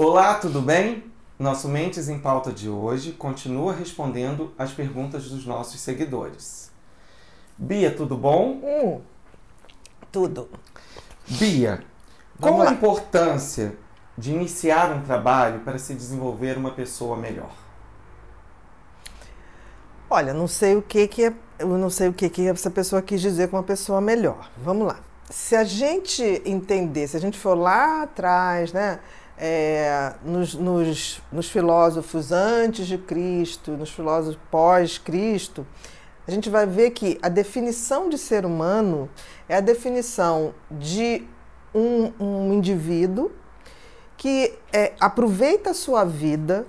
Olá, tudo bem? Nosso Mentes em Pauta de hoje continua respondendo as perguntas dos nossos seguidores. Bia, tudo bom? Hum, tudo. Bia, Vamos qual a importância de iniciar um trabalho para se desenvolver uma pessoa melhor? Olha, não sei o que que é, eu não sei o que que essa pessoa quis dizer com uma pessoa melhor. Vamos lá. Se a gente entender, se a gente for lá atrás, né, é, nos, nos, nos filósofos antes de Cristo, nos filósofos pós-Cristo, a gente vai ver que a definição de ser humano é a definição de um, um indivíduo que é, aproveita a sua vida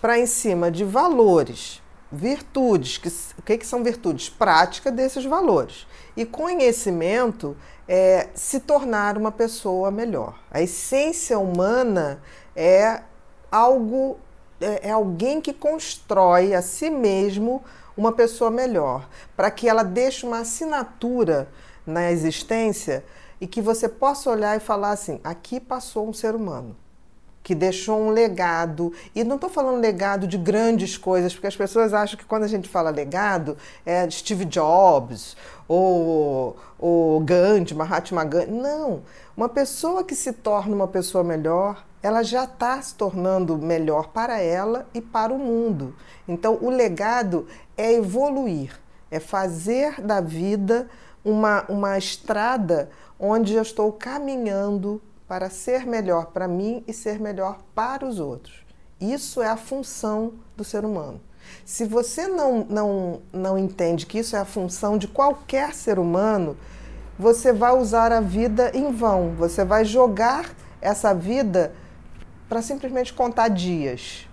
para, em cima de valores, virtudes, que, o que, que são virtudes? Prática desses valores. E conhecimento é se tornar uma pessoa melhor. A essência humana é algo, é, é alguém que constrói a si mesmo uma pessoa melhor, para que ela deixe uma assinatura na existência e que você possa olhar e falar assim: aqui passou um ser humano que deixou um legado. E não estou falando legado de grandes coisas, porque as pessoas acham que quando a gente fala legado é Steve Jobs ou, ou Gandhi, Mahatma Gandhi. Não. Uma pessoa que se torna uma pessoa melhor, ela já está se tornando melhor para ela e para o mundo. Então, o legado é evoluir, é fazer da vida uma, uma estrada onde eu estou caminhando para ser melhor para mim e ser melhor para os outros. Isso é a função do ser humano. Se você não, não, não entende que isso é a função de qualquer ser humano, você vai usar a vida em vão. Você vai jogar essa vida para simplesmente contar dias,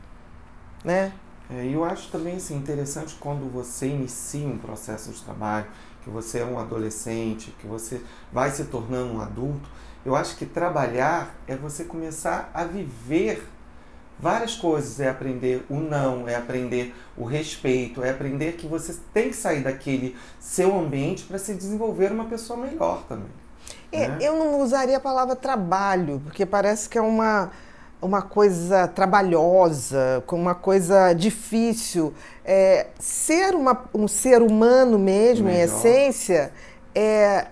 né? É, eu acho também assim, interessante quando você inicia um processo de trabalho, que você é um adolescente, que você vai se tornando um adulto. Eu acho que trabalhar é você começar a viver várias coisas. É aprender o não, é aprender o respeito, é aprender que você tem que sair daquele seu ambiente para se desenvolver uma pessoa melhor também. É, né? Eu não usaria a palavra trabalho, porque parece que é uma, uma coisa trabalhosa, uma coisa difícil. É, ser uma, um ser humano mesmo, em Melhor. essência, é,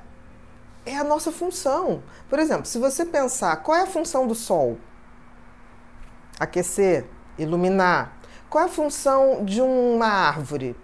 é a nossa função. Por exemplo, se você pensar qual é a função do Sol? Aquecer, iluminar. Qual é a função de uma árvore?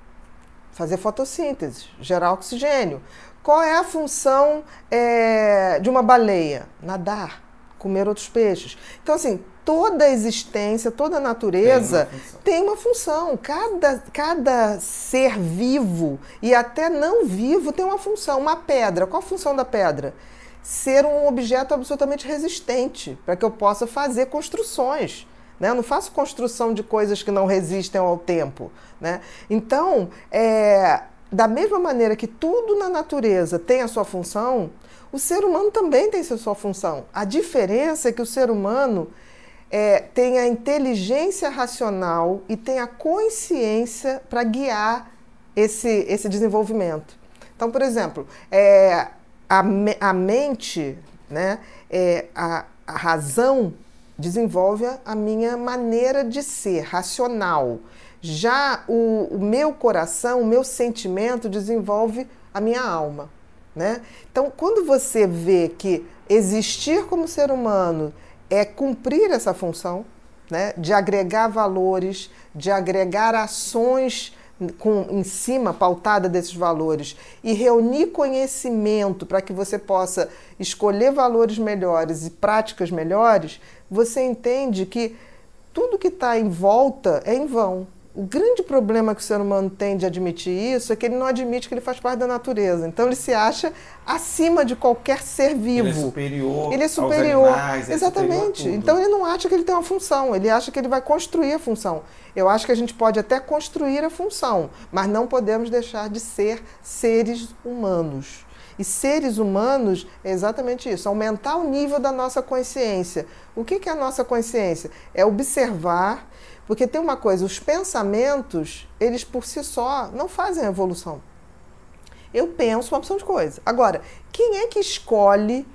Fazer fotossíntese, gerar oxigênio. Qual é a função é, de uma baleia? Nadar, comer outros peixes. Então, assim, toda a existência, toda a natureza Tem uma função. tem uma função. Cada, cada ser vivo e até não vivo tem uma função. Uma pedra, qual a função da pedra? Ser um objeto absolutamente resistente, para que eu possa fazer construções. Né? Eu não faço construção de coisas que não resistem ao tempo. Né? Então, é, da mesma maneira que tudo na natureza tem a sua função, o ser humano também tem sua função. A diferença é que o ser humano é, tem a inteligência racional e tem a consciência para guiar esse, esse desenvolvimento. Então, por exemplo, é, a, a mente, né, é, a, a razão desenvolve a- a minha maneira de ser, racional. Já o, o meu coração, o meu sentimento desenvolve a minha alma. Né? Então, quando você vê que existir como ser humano é cumprir essa função, né, de agregar valores, de agregar ações com, em cima, pautada desses valores, e reunir conhecimento para que você possa escolher valores melhores e práticas melhores, você entende que tudo que está em volta é em vão. O grande problema que o ser humano tem de admitir isso é que ele não admite que ele faz parte da natureza. Então ele se acha acima de qualquer ser vivo. Ele é superior, Ele é superior. animais, é Exatamente. superior a tudo. então ele não acha que ele tem uma função, ele acha que ele vai construir a função. Eu acho que a gente pode até construir a função, mas não podemos deixar de ser seres humanos. E seres humanos é exatamente isso, aumentar o nível da nossa consciência. O que é a nossa consciência? É observar, porque tem uma coisa, os pensamentos, eles por si só não fazem evolução. Eu penso uma opção de coisa. Agora, quem é que escolhe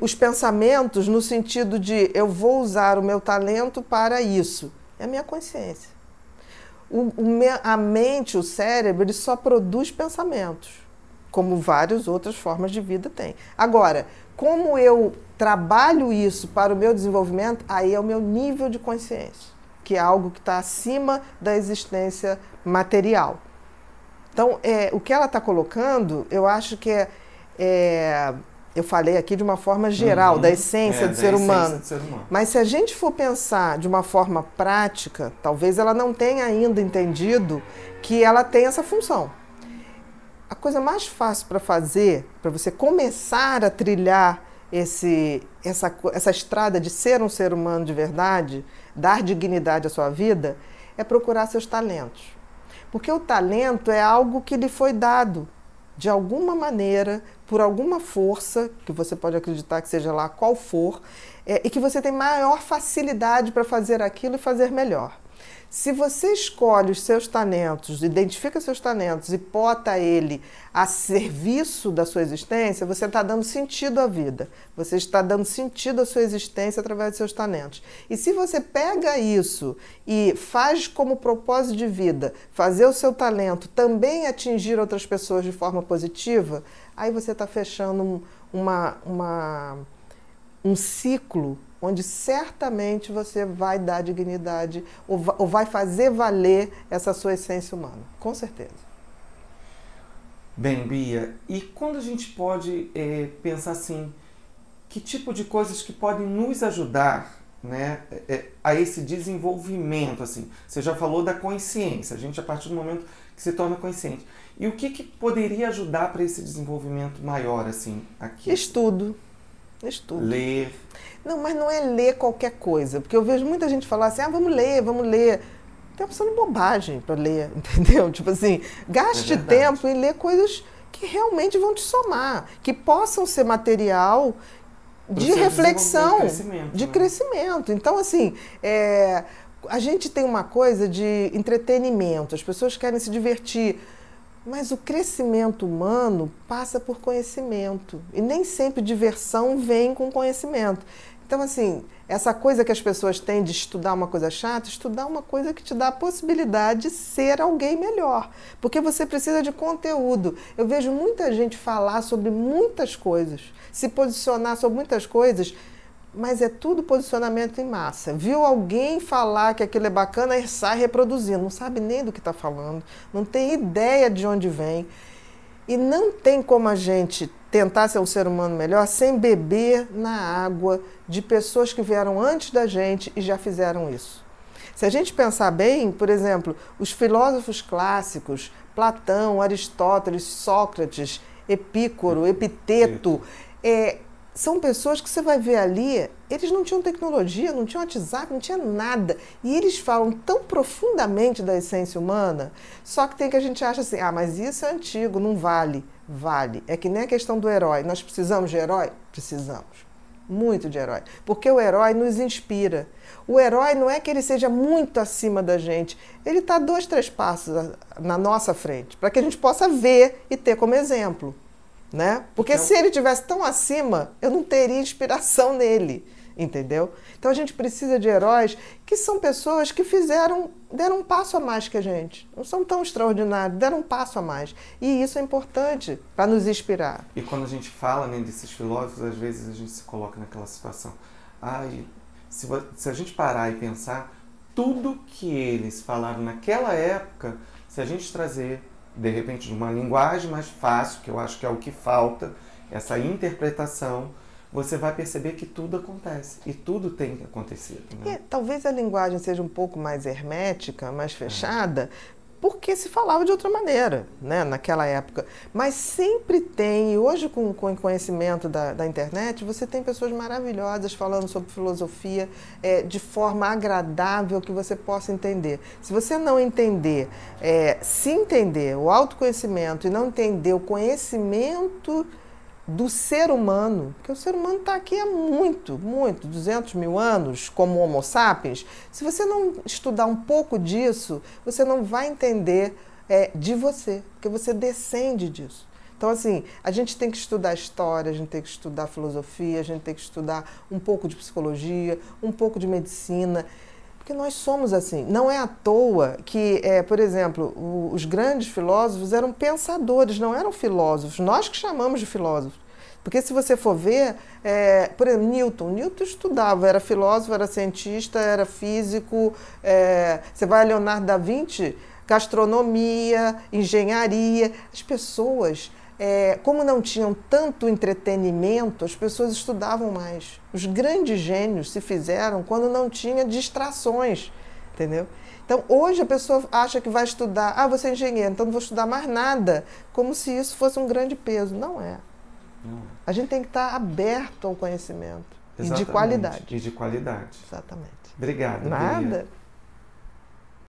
os pensamentos no sentido de eu vou usar o meu talento para isso. É a minha consciência. O, o, a mente, o cérebro, ele só produz pensamentos, como várias outras formas de vida tem. Agora, como eu trabalho isso para o meu desenvolvimento, aí é o meu nível de consciência, que é algo que está acima da existência material. Então, é, o que ela está colocando, eu acho que é, é eu falei aqui de uma forma geral, uhum. da, essência, é, do, ser essência do ser humano. Mas se a gente for pensar de uma forma prática, talvez ela não tenha ainda entendido que ela tem essa função. A coisa mais fácil para fazer, para você começar a trilhar esse, essa, essa estrada de ser um ser humano de verdade, dar dignidade à sua vida, é procurar seus talentos. Porque o talento é algo que lhe foi dado de alguma maneira, por alguma força, que você pode acreditar que seja lá qual for, é, e que você tem maior facilidade para fazer aquilo e fazer melhor. Se você escolhe os seus talentos, identifica seus talentos e bota ele a serviço da sua existência, você está dando sentido à vida. Você está dando sentido à sua existência através dos seus talentos. E se você pega isso e faz como propósito de vida fazer o seu talento também atingir outras pessoas de forma positiva, aí você está fechando uma, uma, um ciclo onde certamente você vai dar dignidade ou vai fazer valer essa sua essência humana, com certeza. Bem, Bia, e quando a gente pode é, pensar assim, que tipo de coisas que podem nos ajudar né, é, a esse desenvolvimento? Assim, você já falou da consciência, a gente a partir do momento que se torna consciente. E o que, que poderia ajudar para esse desenvolvimento maior assim aqui? Estudo. Estudo. Ler. Não, mas não é ler qualquer coisa, porque eu vejo muita gente falar assim: ah, vamos ler, vamos ler. Tem opção de bobagem para ler, entendeu? Tipo assim, gaste é tempo em ler coisas que realmente vão te somar, que possam ser material de reflexão, crescimento, de né? crescimento. Então, assim, é, a gente tem uma coisa de entretenimento, as pessoas querem se divertir. Mas o crescimento humano passa por conhecimento. E nem sempre diversão vem com conhecimento. Então, assim, essa coisa que as pessoas têm de estudar uma coisa chata, estudar uma coisa que te dá a possibilidade de ser alguém melhor. Porque você precisa de conteúdo. Eu vejo muita gente falar sobre muitas coisas, se posicionar sobre muitas coisas, mas é tudo posicionamento em massa. Viu alguém falar que aquilo é bacana e sai reproduzindo, não sabe nem do que está falando, não tem ideia de onde vem. E não tem como a gente tentar ser um ser humano melhor sem beber na água de pessoas que vieram antes da gente e já fizeram isso. Se a gente pensar bem, por exemplo, os filósofos clássicos, Platão, Aristóteles, Sócrates, Epícoro, Epiteto, é, são pessoas que você vai ver ali, eles não tinham tecnologia, não tinham WhatsApp, não tinha nada. E eles falam tão profundamente da essência humana, só que tem que a gente acha assim, ah, mas isso é antigo, não vale. Vale. É que nem a questão do herói. Nós precisamos de herói? Precisamos. Muito de herói. Porque o herói nos inspira. O herói não é que ele seja muito acima da gente, ele está dois, três passos na nossa frente, para que a gente possa ver e ter como exemplo né? Porque então... se ele tivesse tão acima, eu não teria inspiração nele, entendeu? Então a gente precisa de heróis que são pessoas que fizeram, deram um passo a mais que a gente. Não são tão extraordinários, deram um passo a mais. E isso é importante para nos inspirar. E quando a gente fala né, desses filósofos, às vezes a gente se coloca naquela situação. Ai, se, se a gente parar e pensar, tudo que eles falaram naquela época, se a gente trazer de repente, de uma linguagem mais fácil, que eu acho que é o que falta, essa interpretação, você vai perceber que tudo acontece e tudo tem que acontecer. Né? É, talvez a linguagem seja um pouco mais hermética, mais fechada, porque se falava de outra maneira, né, naquela época. Mas sempre tem, e hoje com, o conhecimento da, da internet, você tem pessoas maravilhosas falando sobre filosofia é, de forma agradável que você possa entender. Se você não entender, é, se entender o autoconhecimento e não entender o conhecimento do ser humano, porque o ser humano está aqui há muito, muito, 200 mil anos, como Homo sapiens. Se você não estudar um pouco disso, você não vai entender é, de você, porque você descende disso. Então, assim, a gente tem que estudar história, a gente tem que estudar filosofia, a gente tem que estudar um pouco de psicologia, um pouco de medicina, porque nós somos assim. Não é à toa que, é, por exemplo, o, os grandes filósofos eram pensadores, não eram filósofos. Nós que chamamos de filósofos. Porque se você for ver, é, por exemplo, Newton, Newton estudava, era filósofo, era cientista, era físico. É, você vai a Leonardo da Vinci, gastronomia, engenharia. As pessoas, é, como não tinham tanto entretenimento, as pessoas estudavam mais. Os grandes gênios se fizeram quando não tinha distrações, entendeu? Então, hoje a pessoa acha que vai estudar, ah, você é engenheiro, então não vou estudar mais nada, como se isso fosse um grande peso. Não é. A gente tem que estar aberto ao conhecimento. Exatamente. E de qualidade. E de qualidade. Exatamente. Obrigado. Nada.